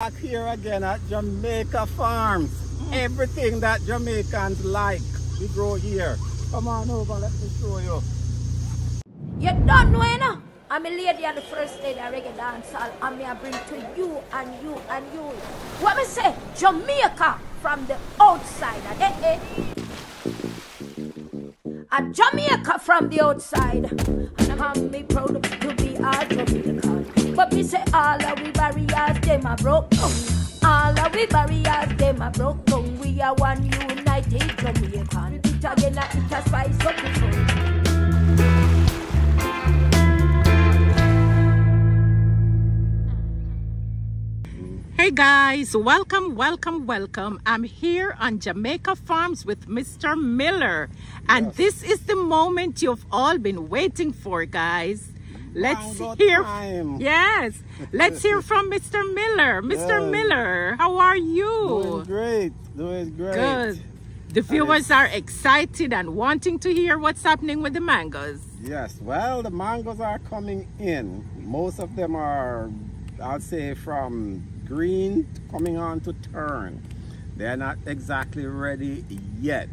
Back here again at Jamaica Farms. Everything that Jamaicans like, we grow here. Come on over, let me show you. You don't know, you know. I'm a lady on the first lady of reggae dancehall, and me I bring to you and you and you. What me say? Jamaica from the outside. Eh, eh. A Jamaica from the outside. And I'm me proud to be a Jamaican. But me say all of we barriers, them are broke down. All of we barriers, them are broke down. We are one united Jamaican. It again, it a spice up the soul. Hey guys, welcome, welcome, welcome. I'm here on Jamaica Farms with Mr. Miller. And Yes. this is the moment you've all been waiting for, guys. Let's hear time. Yes. Let's hear from Mr. Miller. Mr. Yes. Miller, how are you? Doing great, doing great. Good. The viewers are excited and wanting to hear what's happening with the mangoes. Yes, well, the mangoes are coming in. Most of them are, I'll say, from green coming on to turn. They're not exactly ready yet.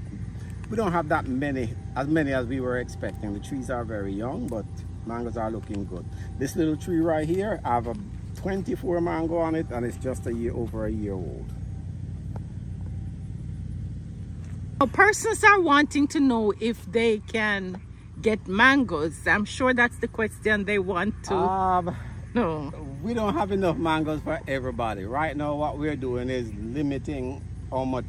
We don't have that many, as many as we were expecting. The trees are very young, but mangoes are looking good. This little tree right here, I have a 24 mango on it, and it's just a year over a year old. Now, persons are wanting to know if they can get mangoes. I'm sure that's the question they want to Um, no we don't have enough mangoes for everybody. Right now, what we're doing is limiting how much.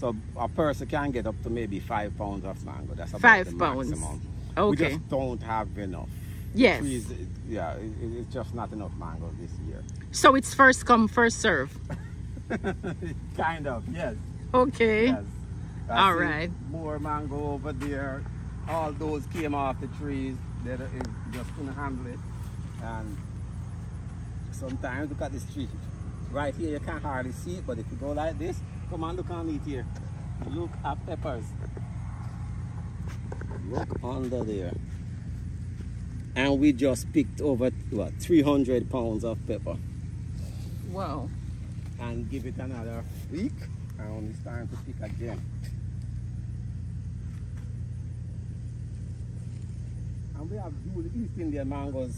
So a person can get up to maybe five pounds of mango. That's about Five the pounds. maximum. We just don't have enough. Yes. Trees, yeah, it, it's just not enough mangoes this year. So it's first come, first serve. kind of, yes. Okay. Yes. All right. More mango over there. All those came off the trees. They don't- it just couldn't handle it. And sometimes look at this tree. Right here you can't hardly see it, but if you go like this, come on, look on it here. Look at peppers. Look under there. And we just picked over what 300 pounds of pepper Wow. and give it another week and it's time to pick again. And we have dual East Indian mangoes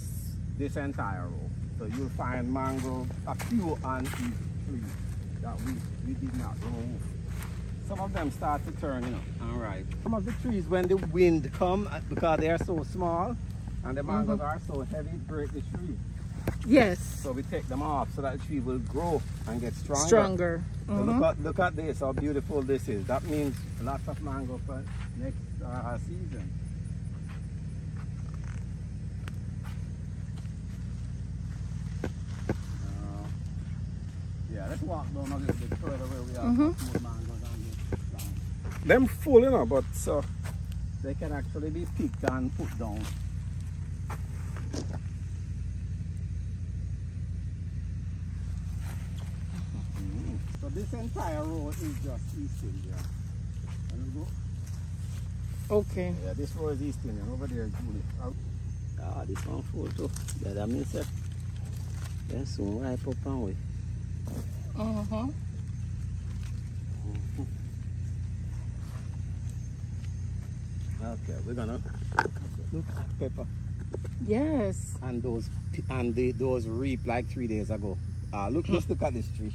this entire row. So you'll find mango, a few on each tree that we, we did not remove. Some of them start to turn, you know. All right. Some of the trees, when the wind come, uh, because they are so small and the mangoes are so heavy, break the tree. Yes. So we take them off so that the tree will grow and get stronger. Stronger. So Mhm. look, at, look at this, how beautiful this is. That means lots of mango for next uh, season. Uh, yeah, let's walk down a little bit further where we are. Mhm. More mangoes on this plant. Them full, you know, but so they can actually be picked and put down. Mm. So this entire row is just East India. And we go, Okay. yeah, this row is East Indian. Over there is Julie. Out. Ah, this one full too. Yeah, that means that then soon wipe up and we. Uh-huh. Okay, we're gonna look at pepper Yes. and those and the, those reap like three days ago. Ah, look, let's look at this tree.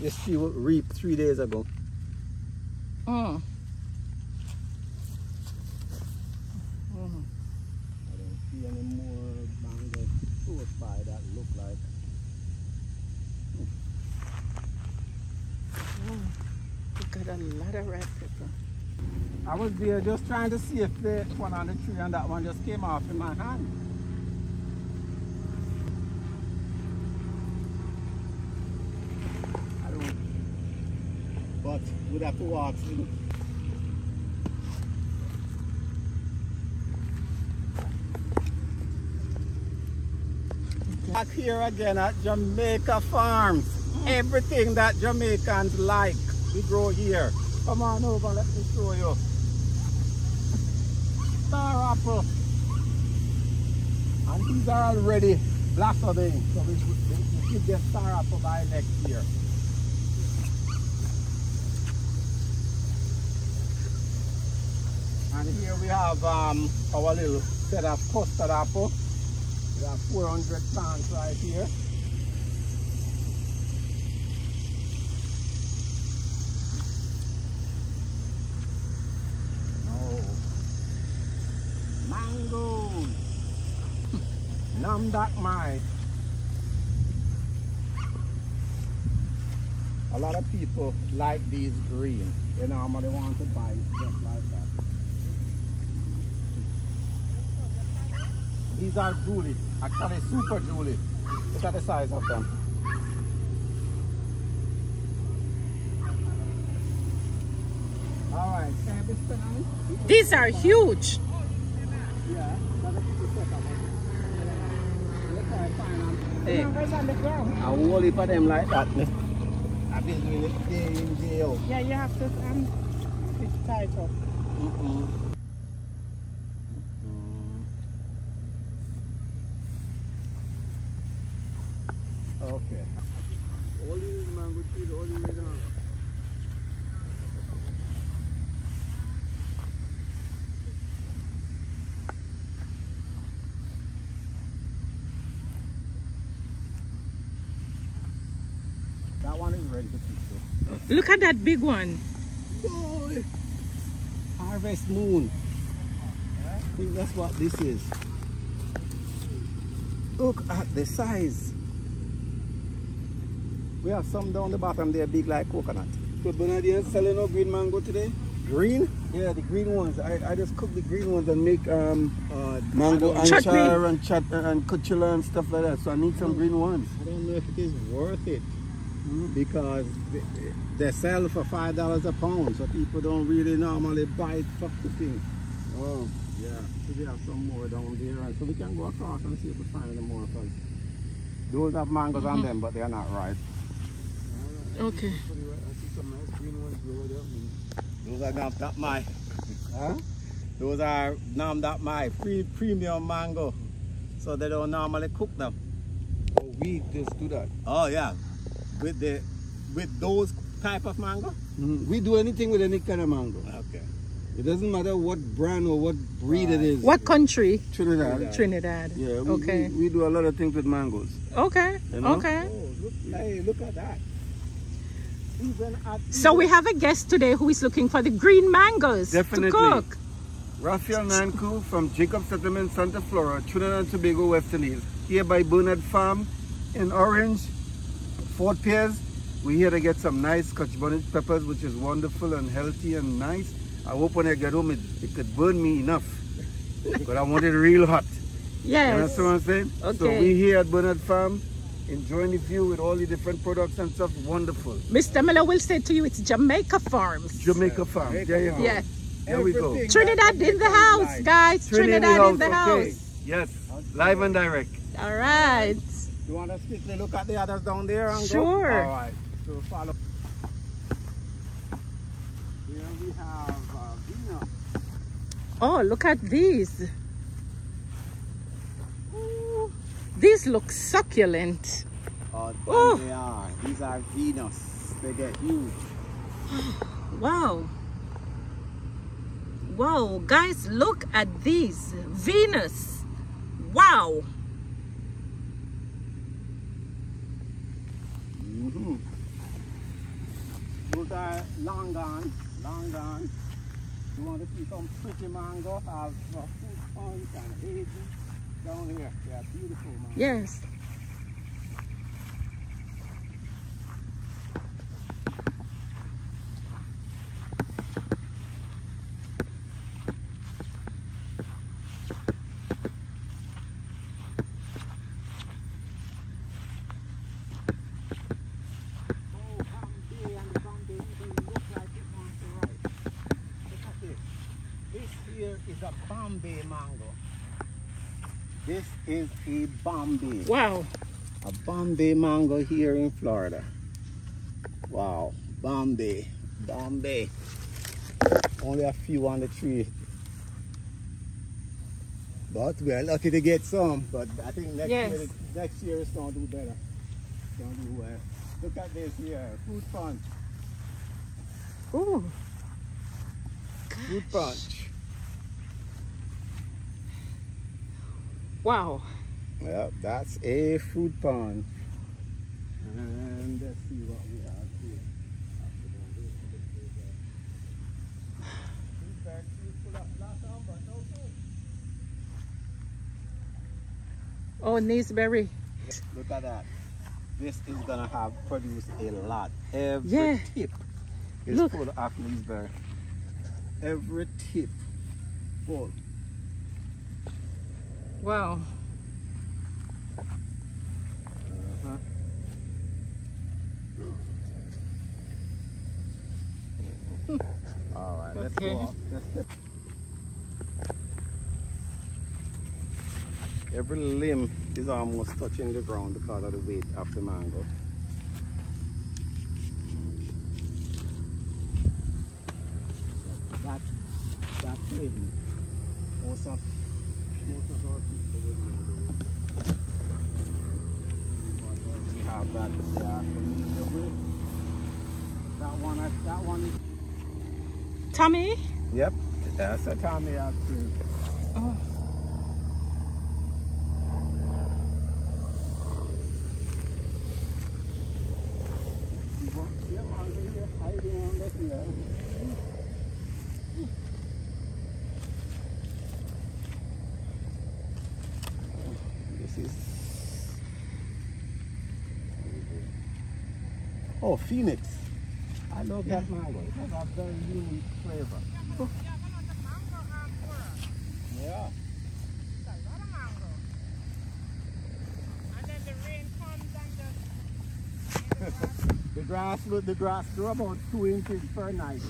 This tree will reap three days ago. Mm. Mhm. I don't see any more by that look like. We red pepper. I was there just trying to see if the one on the tree and that one just came off in my hand. I don't, but we'd have to walk through. Back here again at Jamaica Farms. Everything that Jamaicans like, we grow here. Come on over, let me show you. Star apple. And these are already blossoming. So we, should get star apple by next year. And here we have um, our little set of custard apple. We have 400 plants right here. No. Mangoes. Nam Doc Mai. A lot of people like these green. They normally want to buy it just like that. These are Julie, actually super Julie. Look at the size of them. All right, can I be spent on it? These are huge. Yeah, gotta keep the set up. Look how I find them. Hey. Numbers on the ground. I whole heap of them like that. ne? I've been doing it day in, day out. Yeah, you have to um, it's tight up. Okay. All these mango trees, all the way down. That one is ready to pick. Look at that big one. Boy. Harvest moon. I think that's what this is. Look at the size. We have some down the bottom there big like coconut. So Bernardian selling no green mango today? Green? Yeah, the green ones. I, I just cook the green ones and make um Uh, mango I anchar and chat and kuchula and stuff like that. So I need some green ones. I don't know if it is worth it because they, they sell for five dollars a pound, so people don't really normally buy it for cooking. Oh. Yeah, so we have some more down there, and so we can go across and see if we find any more. Cause those have mangoes on mm-hmm. them, but they are not ripe. Okay. I see some nice green ones over there. Those are Nam Doc Mai. Huh? Those are Nam Doc Mai pre premium mango, so they don't normally cook them. Oh, we just do that. Oh yeah, with the with those type of mango. Mhm. We do anything with any kind of mango. Okay. It doesn't matter what brand or what breed it is. What country? Trinidad. Trinidad. Yeah, we, Okay. we, we do a lot of things with mangoes. Okay. You know? Okay. Oh look! Hey, look at that. Even at So we have a guest today who is looking for the green mangoes Definitely. to cook. Raphael Nanku from Jacob Settlement, Santa Flora, Trinidad and Tobago, West Indies. Here by Bernard Farm in Orange, Fort Pierce. We're here to get some nice Scotch bonnet peppers, which is wonderful and healthy and nice. I hope when I get home, it, it could burn me enough. but I want it real hot. Yes. You Yes. understand what I'm saying? Okay. So Okay. we here at Bernard Farm, enjoying the view with all the different products and stuff. Wonderful. Mr. Miller will say to you it's Jamaica Farms. Jamaica Farm. Jamaica there you Farm. go. Yes. There we go. Trinidad in the house, guys. Trinidad in the okay. house. Yes. Live and direct. All right. You want us to quickly look at the others down there and Sure. go? All right. So follow. Here we have uh, Venus. Oh, look at these. Ooh, These look succulent. Oh, Oh. they are. These are Venus. They get huge. Wow. Wow, guys, look at these. Venus. Wow. Those are long gone. Long gone. You want to see some pretty mango? Have fruit and down here. They are beautiful mango. Yes. Oh, Bombay and the Bombay even look like it wants to ripe. Look at this. This here is a Bombay mango. This is a Bombay. Wow. A Bombay mango here in Florida. Wow. Bombay. Bombay. Only a few on the tree. But we are lucky to get some. But I think next Yes. year, next year it's gonna do better. It's gonna do well. Look at this here, fruit punch. Ooh. Fruit punch. Wow. Yep, that's a food punch. And let's see what we have here. Fruit punch, fruit full of blossom, but no fruit. Oh, Naseberry. Look at that. This is gonna have produced a lot. Every Yeah. tip is Look. full of Leesberry. Every tip full. Wow. All right, let's Okay. go. Off. Every limb is almost touching the ground because of the weight of the mango. That, that thing, most of, we have that, yeah. That one, that one, Tommy? yep, that's a Tommy out too. Oh. Yeah, mango here, hiding under here. This is. Oh, Phoenix. I love that mango. It has a very unique flavor. Yeah. The mango hands. Yeah. And then the rain comes and the grass, the grass grew about two inches per night.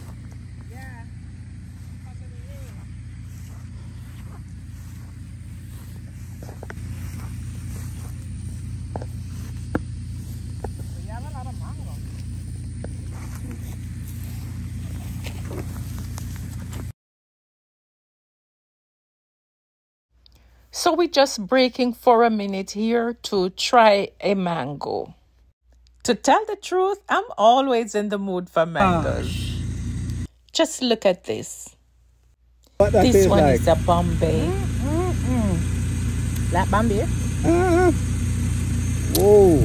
So we're just breaking for a minute here to try a mango. To tell the truth, I'm always in the mood for mangoes. Just look at this. What that This one like? is a Bombay. Like Bombay? Ah. Whoa.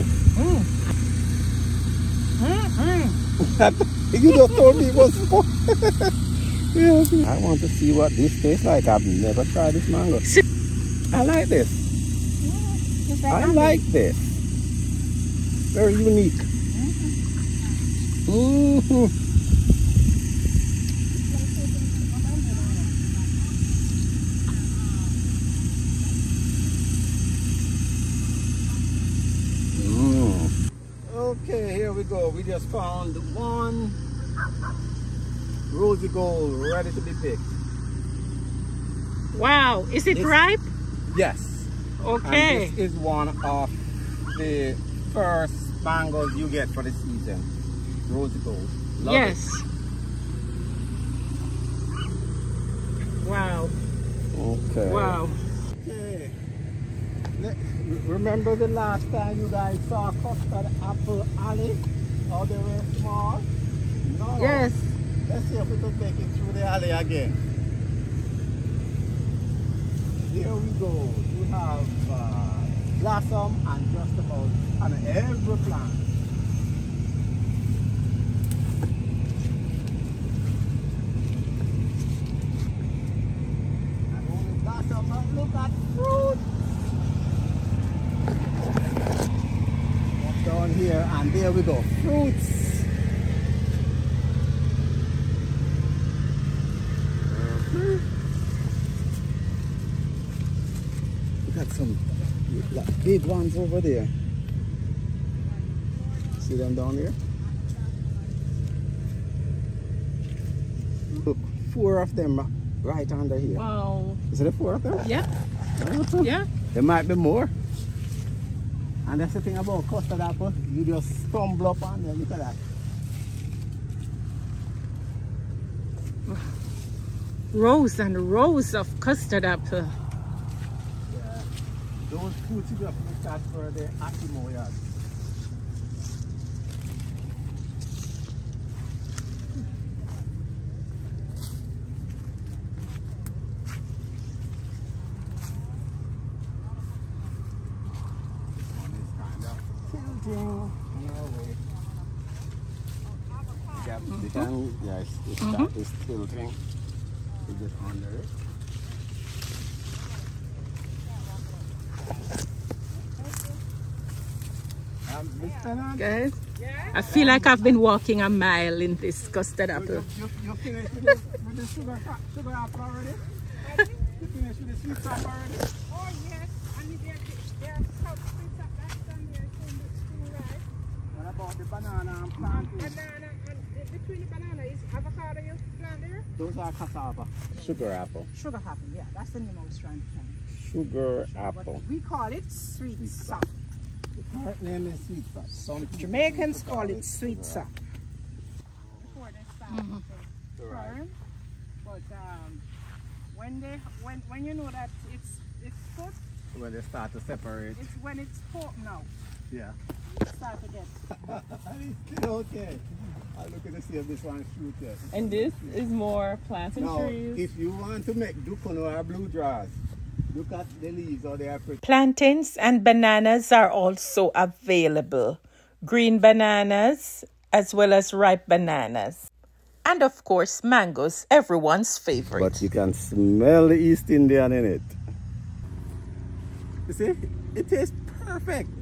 you just told me it was fun. Yes. I want to see what this tastes like. I've never tried this mango. I like this. I like this. Very unique. Mm. Okay, here we go. We just found one rosy gold ready to be picked. Wow. Is it ripe? Yes. Okay. And this is one of the first mangoes you get for the season. Rosy gold. Love yes. Wow. Okay. Wow. Okay. Remember the last time you guys saw custard apple alley? How they were small? No. Yes. Let's see if we can take it through the alley again. Here we go. You have uh, blossom and just about on every plant. And only blossom, look at fruit. Walk down here and there we go. Fruits. We got some like, big ones over there. See them down there? Look, four of them right under here. Wow. Is it four of them? Yeah. Yeah. There might be more. And that's the thing about custard apple. You just stumble up on them. Look at that. Rows and rows of custard apple. Those two should have start for the Akimo yard. tilting in our way. Yeah, the can, yes, it's, mm -hmm. it's tilting. We just under it. Guys, I feel like I've been walking a mile in this custard apple. You, you, you finished with the, with the sugar, sugar apple already? you finished with the sweet sap already? Oh yes, and there's, there's sweet sap that's done there too, right? What about the banana and um, plantain? Banana and between the banana is avocado you plant there? Those are cassava. Sugar apple. Sugar apple, yeah, that's the name I was trying to find. Sugar apple. We call it sweet, sweet sap. Some Jamaicans call it sweet sap. Before they start mm -hmm. the but um, when they when when you know that it's it's put. When they start to separate. It's when it's put now. Yeah. Start again. okay. I look at to see if this one fruit yet. And this is more planting now, trees. If you want to make dukono or blue drawers, look at the leaves or the African. Plantains and bananas are also available. Green bananas as well as ripe bananas. And of course, mangoes, everyone's favorite. But you can smell the East Indian in it. You see, it tastes perfect.